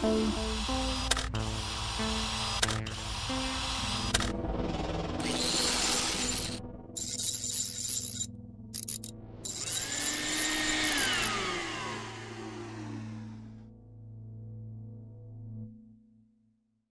Oh.